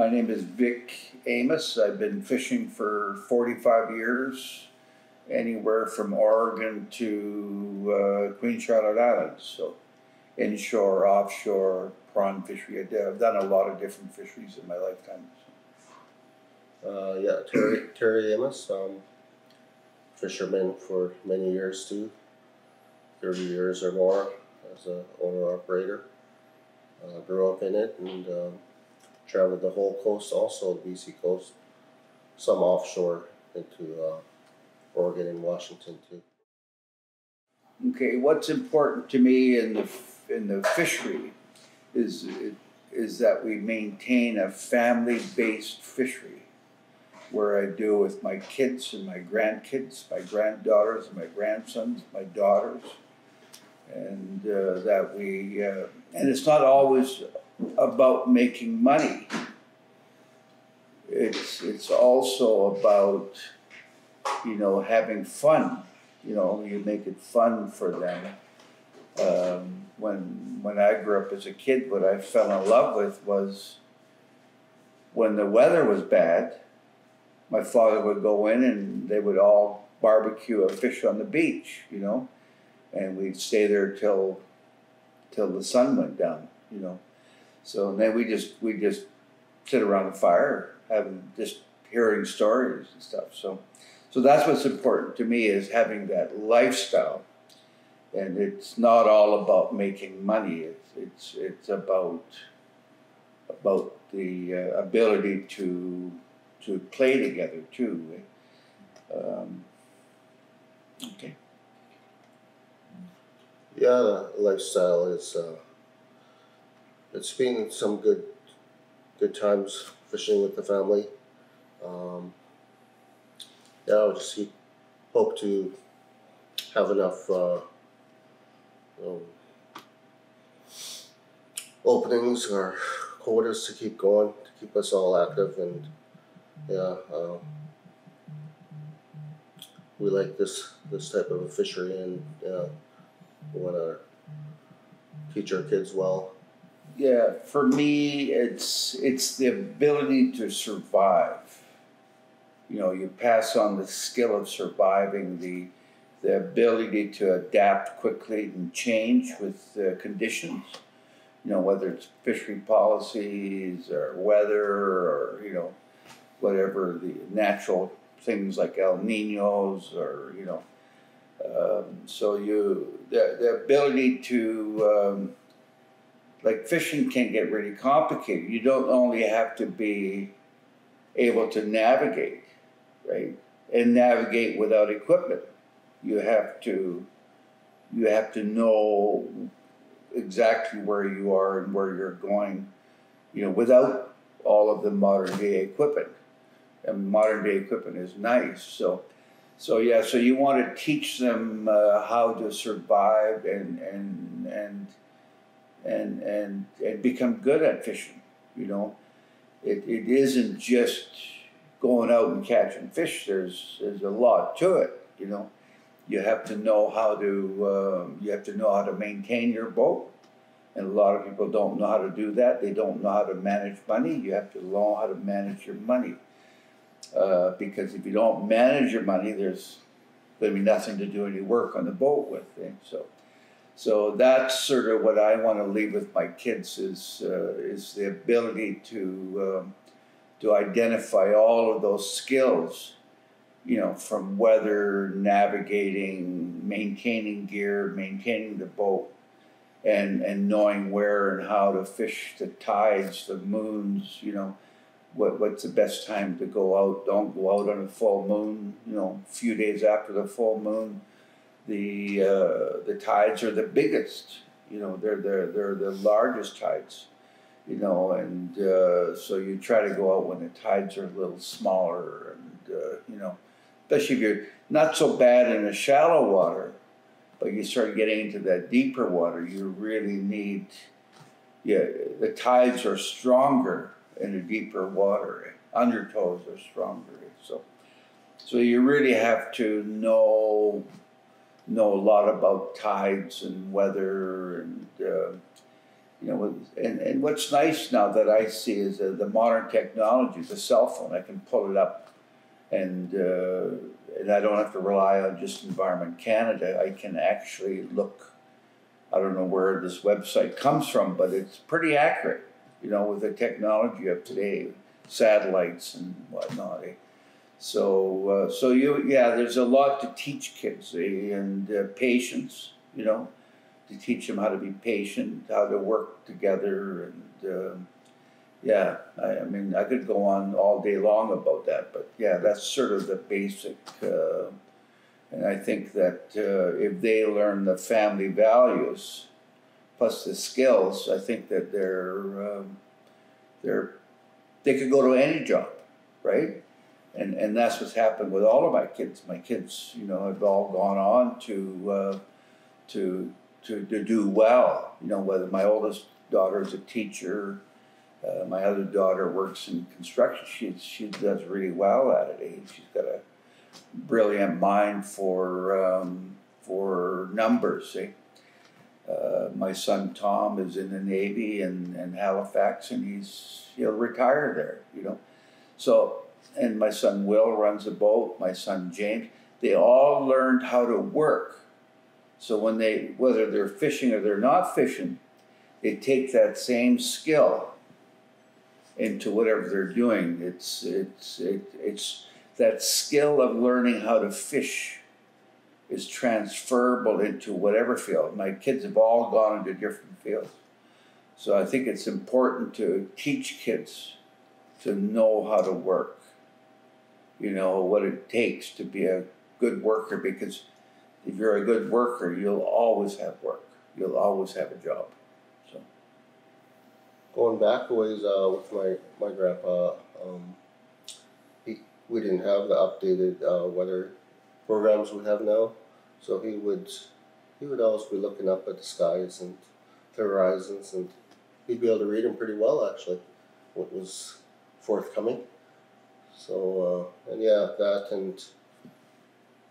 My name is Vic Amos. I've been fishing for 45 years, anywhere from Oregon to uh, Queen Charlotte Islands. So, inshore, offshore, prawn fishery. I've done a lot of different fisheries in my lifetime. Uh, yeah, Terry, Terry Amos, um, fisherman for many years too, thirty years or more as an owner operator. Uh, grew up in it and um, traveled the whole coast, also the BC coast, some offshore into uh, Oregon and Washington too. Okay, what's important to me in the in the fishery is is that we maintain a family-based fishery where I do with my kids and my grandkids, my granddaughters and my grandsons, my daughters, and uh, that we uh, and it's not always about making money. It's it's also about you know having fun. You know, you make it fun for them. Um, when when I grew up as a kid, what I fell in love with was when the weather was bad. My father would go in and they would all barbecue a fish on the beach, you know, and we'd stay there till till the sun went down, you know. So then we just we just sit around the fire, having just hearing stories and stuff. So so that's what's important to me is having that lifestyle and it's not all about making money. It's it's it's about about the uh, ability to to play together too. Um, okay. Yeah, the lifestyle is. Uh, it's been some good, good times fishing with the family. Um, yeah, I'll just hope to have enough uh, um, openings or quotas to keep going, to keep us all active, and yeah, um, we like this this type of a fishery, and yeah, we want to teach our kids well. Yeah, for me, it's it's the ability to survive. You know, you pass on the skill of surviving, the the ability to adapt quickly and change with uh, conditions. You know, whether it's fishery policies or weather or you know, whatever the natural things like El Ninos or you know. Um, so you the the ability to um, like fishing can get really complicated. You don't only have to be able to navigate, right? And navigate without equipment. You have to you have to know exactly where you are and where you're going, you know, without all of the modern day equipment. And modern day equipment is nice. So so yeah, so you want to teach them uh, how to survive and and and and and and become good at fishing. You know, it, it isn't just going out and catching fish. There's there's a lot to it. You know, you have to know how to uh, you have to know how to maintain your boat, and a lot of people don't know how to do that. They don't know how to manage money. You have to know how to manage your money, uh, because if you don't manage your money, there's to be nothing to do any work on the boat with. Eh? So so that's sort of what I want to leave with my kids is uh, is the ability to um, to identify all of those skills, you know, from weather, navigating, maintaining gear, maintaining the boat, and and knowing where and how to fish the tides, the moons, you know. What, what's the best time to go out? Don't go out on a full moon. You know, a few days after the full moon the uh, the tides are the biggest. You know, they're they're they're the largest tides. You know, and uh, so you try to go out when the tides are a little smaller, and uh, you know, especially if you're not so bad in the shallow water, but you start getting into that deeper water, you really need. Yeah, the tides are stronger in the deeper water. Undertows are stronger. So, so you really have to know know a lot about tides and weather and uh, you know, and, and what's nice now that I see is uh, the modern technology, the cell phone, I can pull it up and, uh, and I don't have to rely on just Environment Canada, I can actually look, I don't know where this website comes from, but it's pretty accurate, you know, with the technology of today, satellites and whatnot. eh. So, uh, so you, yeah, there's a lot to teach kids eh, and uh, patience, you know, to teach them how to be patient, how to work together, and um yeah, I, I mean, I could go on all day long about that, but yeah, that's sort of the basic. Uh, and I think that uh, if they learn the family values plus the skills, I think that they're um, they're they could go to any job, right? And that's what's happened with all of my kids. My kids, you know, have all gone on to uh, to to to do well. You know, whether my oldest daughter is a teacher, uh, my other daughter works in construction. She she does really well at it. She's got a brilliant mind for um, for numbers. Eh? Uh, my son Tom is in the Navy in, in Halifax, and he's he'll retire there. You know, so and my son Will runs a boat. My son James. They all learned how to work. So when they whether they're fishing or they're not fishing, they take that same skill into whatever they're doing. It's it's it, it's that skill of learning how to fish is transferable into whatever field. My kids have all gone into different fields. So I think it's important to teach kids to know how to work. You know, what it takes to be a good worker because if you're a good worker, you'll always have work. You'll always have a job. So Going back a ways uh, with my, my grandpa, um, he, we didn't have the updated uh, weather programs we have now. So he would he would always be looking up at the skies and the horizons, and he'd be able to read them pretty well actually. What was forthcoming. So uh, and yeah, that and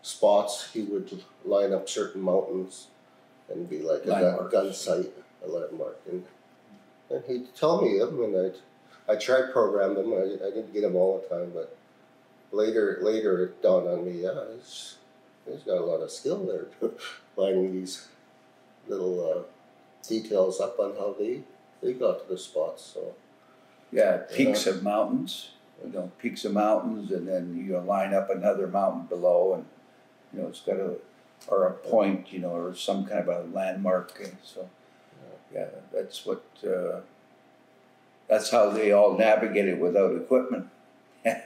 spots he would line up certain mountains and be like a gun, gun sight, a landmark, and and he'd tell me them, and I'd I tried program them. I, I didn't get them all the time, but later later it dawned on me, yeah, he's, he's got a lot of skill there, lining these little uh, details up on how they they got to the spots. So yeah, peaks of mountains. You know, peaks of mountains, and then you know, line up another mountain below, and you know it's got a or a point, you know, or some kind of a landmark. And so, yeah, that's what. Uh, that's how they all navigated without equipment. yeah,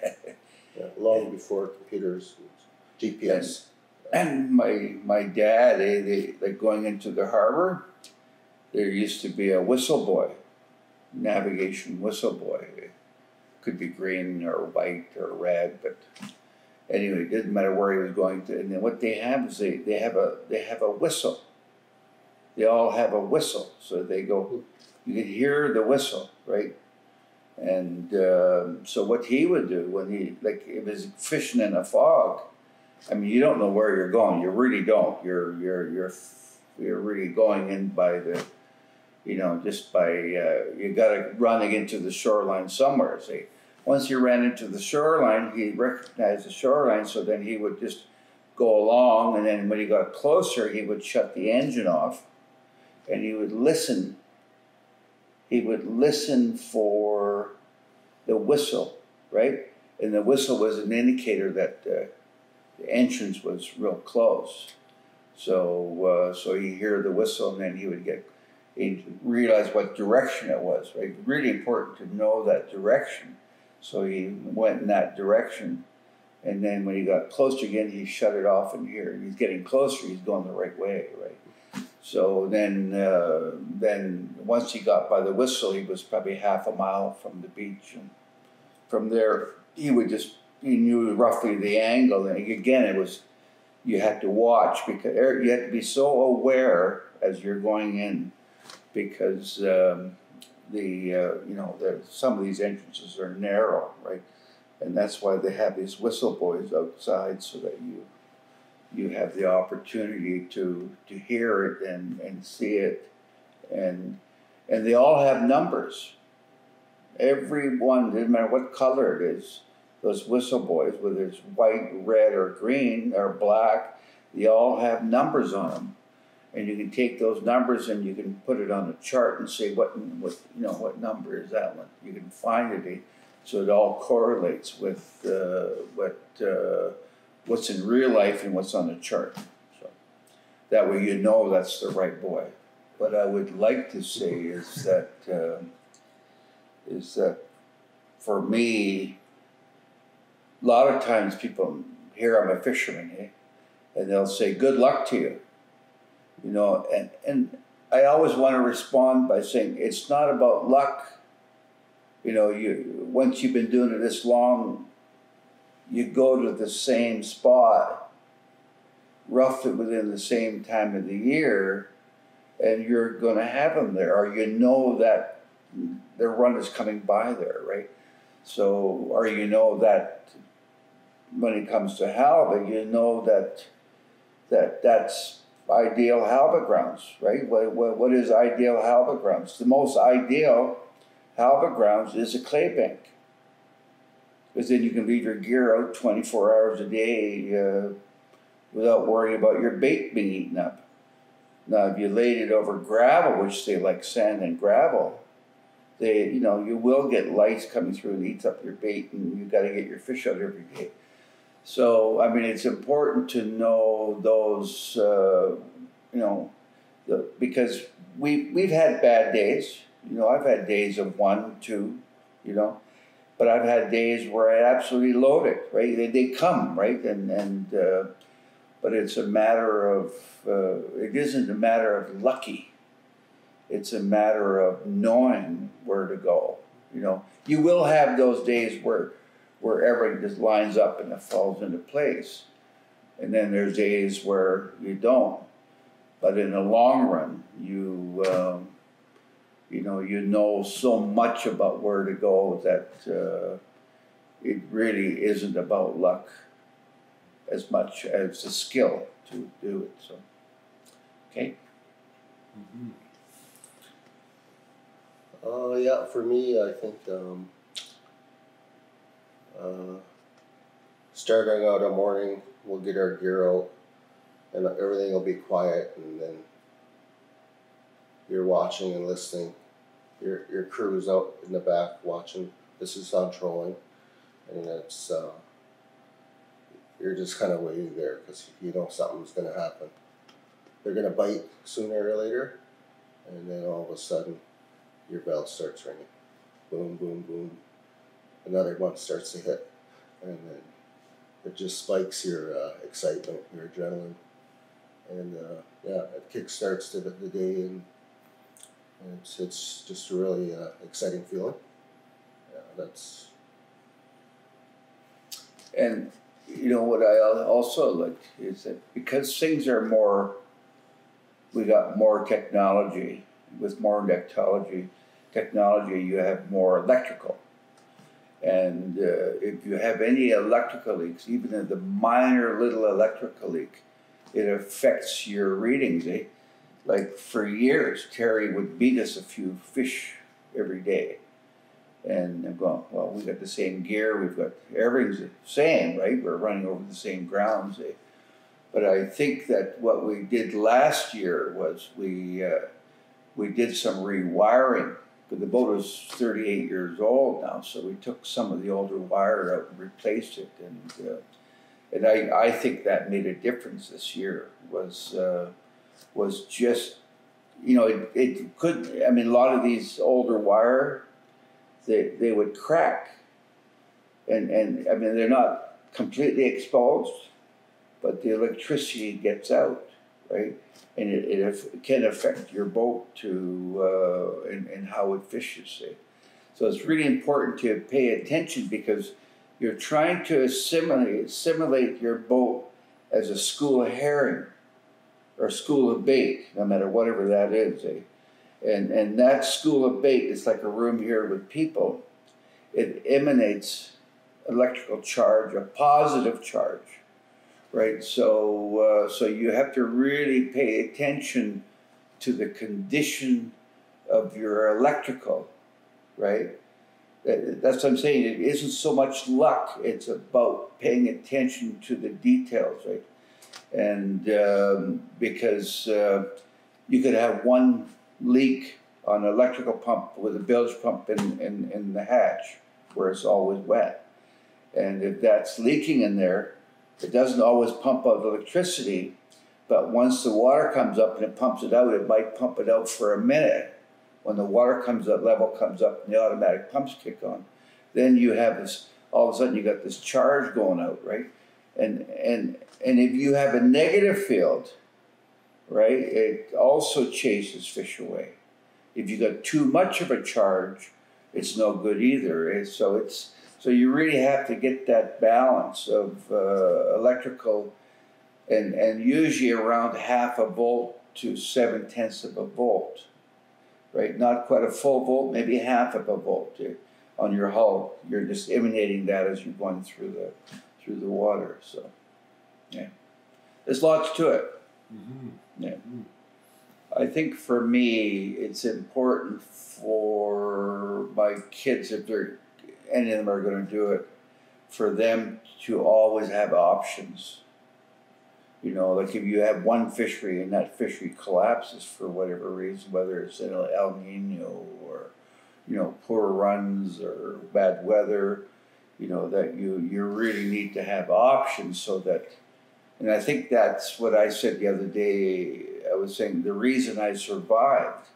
long before computers, GPS. And my my dad, they like going into the harbor. There used to be a whistle buoy, navigation whistle buoy. Could be green or white or red, but anyway, it didn't matter where he was going to. And then what they have is they, they have a they have a whistle. They all have a whistle, so they go. You can hear the whistle, right? And um, so what he would do when he like if he's fishing in a fog, I mean, you don't know where you're going. You really don't. You're you're you're you're really going in by the, you know, just by uh, you got to running into the shoreline somewhere. See, once he ran into the shoreline, he recognized the shoreline. So then he would just go along, and then when he got closer, he would shut the engine off, and he would listen. He would listen for the whistle, right? And the whistle was an indicator that. Uh, the entrance was real close. So uh, so he'd hear the whistle and then he would get he'd realize what direction it was, right? Really important to know that direction. So he went in that direction and then when he got closer again he shut it off and here he's getting closer, he's going the right way, right? So then uh, then once he got by the whistle he was probably half a mile from the beach and from there he would just he knew roughly the angle, and again, it was you had to watch because you had to be so aware as you're going in, because um, the uh, you know the, some of these entrances are narrow, right, and that's why they have these whistle buoys outside so that you you have the opportunity to to hear it and and see it, and and they all have numbers. Every one, doesn't matter what color it is, those whistle buoys, whether it's white, red, or green, or black, they all have numbers on them. And you can take those numbers and you can put it on a chart and say what, what you know, what number is that one? You can find it, so it all correlates with uh, what uh, what's in real life and what's on the chart. So that way you know that's the right buoy. What I would like to say is that uh, is that for me, a lot of times people here I'm a fisherman, eh? and they'll say, "Good luck to you," you know, and and I always want to respond by saying it's not about luck. You know, you once you've been doing it this long, you go to the same spot, roughly within the same time of the year, and you're going to have them there, or you know that their run is coming by there, right? So, or you know that when it comes to halibut, you know that that that's ideal halibut grounds, right? What, what, what is ideal halibut grounds? The most ideal halibut grounds is a clay bank. Because then you can leave your gear out 24 hours a day uh, without worrying about your bait being eaten up. Now, if you laid it over gravel, which they like sand and gravel, they, you know, you will get lice coming through and eats up your bait, and you got to get your fish out every day. So, I mean, it's important to know those, uh, you know, the, because we we've had bad days. You know, I've had days of one, two, you know, but I've had days where I absolutely load it. Right, they, they come right, and and uh, but it's a matter of uh, it isn't a matter of lucky. It's a matter of knowing where to go. You know, you will have those days where where everything just lines up and it falls into place. And then there's days where you don't. But in the long run, you um, you know you know so much about where to go that uh, it really isn't about luck as much as the skill to do it. So, okay. Mm-hmm. Uh, yeah, for me, I think um, uh, starting out a morning, we'll get our gear out, and everything will be quiet, and then you're watching and listening. Your your crew is out in the back watching. This is on trolling, and it's uh, you're just kind of waiting there because you know something's going to happen. They're going to bite sooner or later, and then all of a sudden, your bell starts ringing. Boom, boom, boom. Another one starts to hit, and then it just spikes your uh, excitement, your adrenaline, and uh, yeah, it kickstarts the, the day, and, and it's it's just a really uh, exciting feeling. Yeah, that's. And you know what I also like is that because things are more, we got more technology. With more technology, technology, you have more electrical. And uh, if you have any electrical leaks, even in the minor little electrical leak, it affects your readings. Eh? Like for years, Terry would beat us a few fish every day and I'm going, well, we got the same gear, we've got everything's the same, right? We're running over the same grounds. Eh? But I think that what we did last year was we uh, we did some rewiring. But the boat is 38 years old now, so we took some of the older wire out and replaced it, and uh, and I, I think that made a difference this year. Was uh, was just you know it, it could I mean a lot of these older wire they, they would crack. And, and I mean, they're not completely exposed, but the electricity gets out, right? And it, it can affect your boat to uh, and, and how it fishes. So it's really important to pay attention because you're trying to assimilate, assimilate your boat as a school of herring or school of bait, no matter whatever that is. Eh? And, and that school of bait is like a room here with people. It emanates electrical charge, a positive charge, right? So, uh, so you have to really pay attention to the condition of your electrical, right? That's what I'm saying. It isn't so much luck. It's about paying attention to the details, right? And um, because uh, you could have one leak on an electrical pump with a bilge pump in, in, in the hatch where it's always wet. And if that's leaking in there, it doesn't always pump out electricity, but once the water comes up and it pumps it out, it might pump it out for a minute. When the water comes up, level comes up, and the automatic pumps kick on, then you have this. All of a sudden, you got this charge going out, right? And and and if you have a negative field, right, it also chases fish away. If you got too much of a charge, it's no good either. So it's so you really have to get that balance of uh, electrical, and and usually around half a volt to seven tenths of a volt, right? Not quite a full volt, maybe half of a volt to, on your hull. You're just emanating that as you're going through the through the water. So, yeah, there's lots to it. Yeah, I think for me, it's important for my kids, if they're, any of them are going to do it, for them to always have options. You know, like if you have one fishery and that fishery collapses for whatever reason, whether it's an El Nino or, you know, poor runs or bad weather, you know, that you, you really need to have options so that and I think that's what I said the other day. I was saying the reason I survived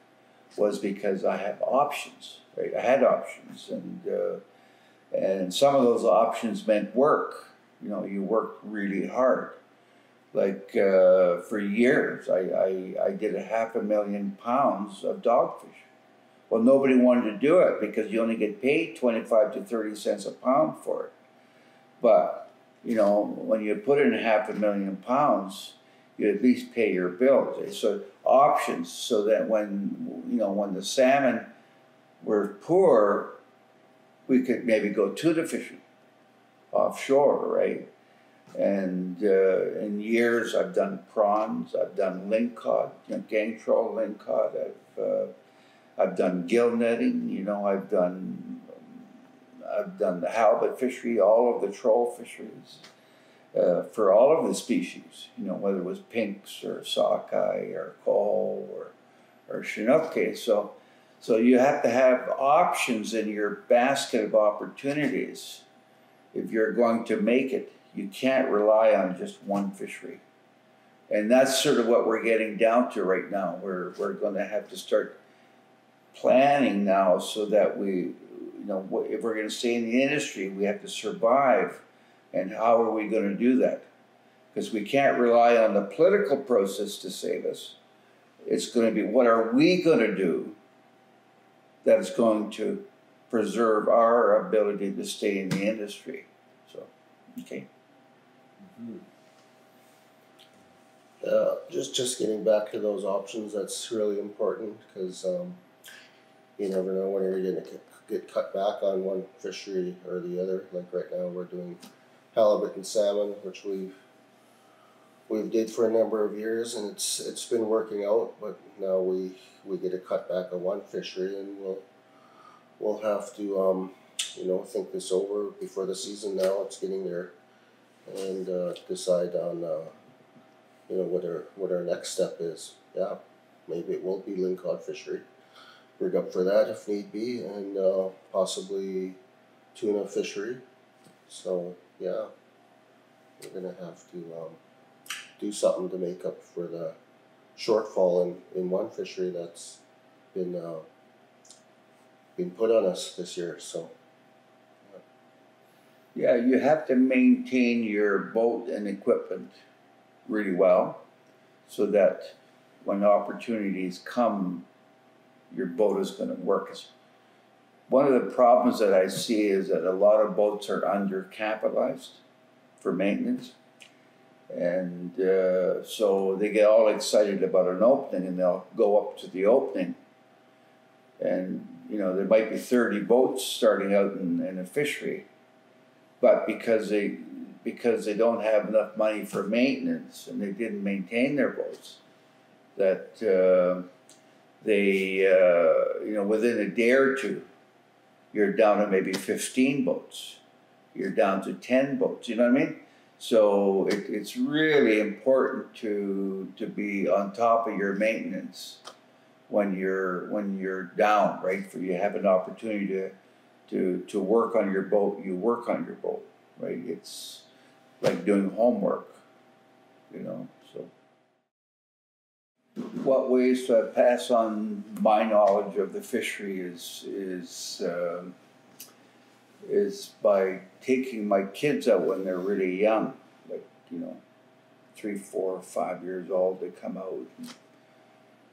was because I have options, right? I had options, and uh, and some of those options meant work. You know, you work really hard. Like uh, for years, I, I I did a half a million pounds of dogfish. Well, nobody wanted to do it because you only get paid twenty five to thirty cents a pound for it. But you know, when you put in half a million pounds, you at least pay your bills. So options, so that when you know when the salmon were poor, we could maybe go to the fishing offshore, right? And uh, in years, I've done prawns, I've done lingcod, gang trawl lingcod. I've uh, I've done gill netting. You know, I've done I've done the halibut fishery, all of the troll fisheries, uh, for all of the species. You know, whether it was pinks or sockeye or coho or or chinook. So, so you have to have options in your basket of opportunities if you're going to make it. You can't rely on just one fishery. And that's sort of what we're getting down to right now. We're, we're going to have to start planning now so that we, you know, if we're going to stay in the industry, we have to survive. And how are we going to do that? Because we can't rely on the political process to save us. It's going to be what are we going to do that is going to preserve our ability to stay in the industry. So, okay. Uh, just just getting back to those options, that's really important because um, you never know when you're gonna get, get cut back on one fishery or the other. Like right now, we're doing halibut and salmon, which we've we've did for a number of years, and it's it's been working out. But now we we get a cut back on one fishery, and we'll we'll have to um, you know think this over before the season. Now it's getting there, and uh, decide on. Uh, you know what our what our next step is. Yeah, maybe it will be lingcod fishery. Rig up for that if need be, and uh, possibly tuna fishery. So yeah, we're gonna have to um, do something to make up for the shortfall in, in one fishery that's been uh, been put on us this year. So Yeah, you have to maintain your boat and equipment really well so that when opportunities come, your boat is going to work. One of the problems that I see is that a lot of boats are undercapitalized for maintenance. And uh, so they get all excited about an opening and they'll go up to the opening. And, you know, there might be 30 boats starting out in, in a fishery. But because they because they don't have enough money for maintenance and they didn't maintain their boats, that uh, they, uh, you know, within a day or two, you're down to maybe 15 boats. You're down to 10 boats. You know what I mean? So it, it's really important to to be on top of your maintenance when you're when you're down, right? For you have an opportunity to to to work on your boat, you work on your boat, right? It's like doing homework, you know. So, what ways to pass on my knowledge of the fishery is is um, is by taking my kids out when they're really young, like you know, three, four, five years old. They come out, and,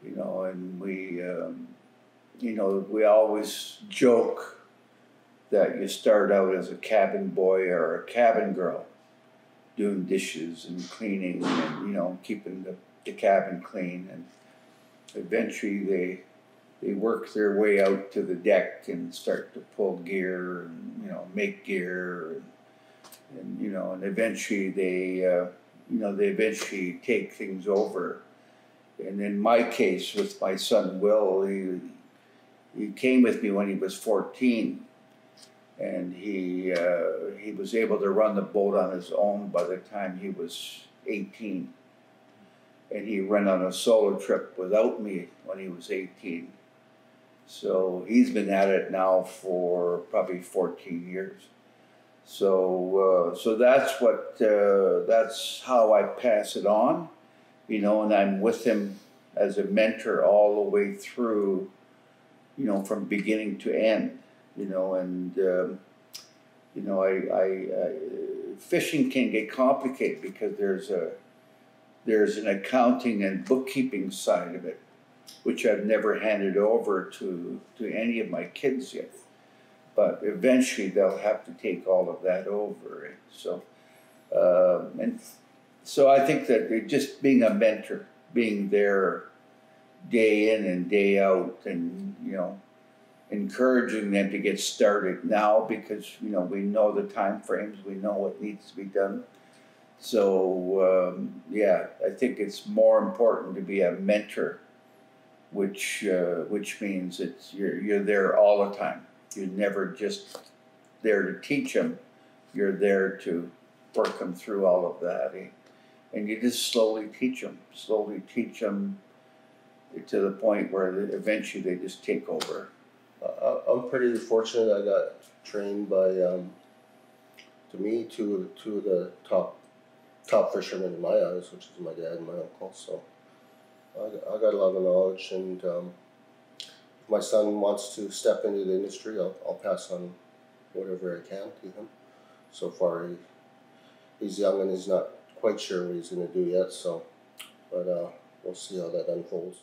you know, and we, um, you know, we always joke that you start out as a cabin boy or a cabin girl, doing dishes and cleaning and you know keeping the, the cabin clean, and eventually they they work their way out to the deck and start to pull gear and you know make gear and, and you know and eventually they uh, you know they eventually take things over. And in my case with my son Will he he came with me when he was 14 and he uh, he was able to run the boat on his own by the time he was 18 and he went on a solo trip without me when he was 18 so he's been at it now for probably 14 years. So uh, so that's what uh, that's how I pass it on, you know, and I'm with him as a mentor all the way through, you know, from beginning to end, you know, and um, you know, I, I, I fishing can get complicated because there's a there's an accounting and bookkeeping side of it which I've never handed over to, to any of my kids yet. But eventually they'll have to take all of that over. So, um, and so I think that just being a mentor, being there day in and day out, and you know, encouraging them to get started now because you know we know the time frames, we know what needs to be done. So um, yeah, I think it's more important to be a mentor which uh, which means it's you're you're there all the time. You're never just there to teach them. You're there to work them through all of that, eh? and you just slowly teach them, slowly teach them to the point where eventually they just take over. Uh, I'm pretty fortunate. I got trained by, um, to me, two of the, two of the top top fishermen in my eyes, which is my dad and my uncle. So I, got a lot of knowledge, and um, if my son wants to step into the industry, I'll, I'll pass on whatever I can to him. So far, he, he's young and he's not quite sure what he's going to do yet, so, but uh, we'll see how that unfolds.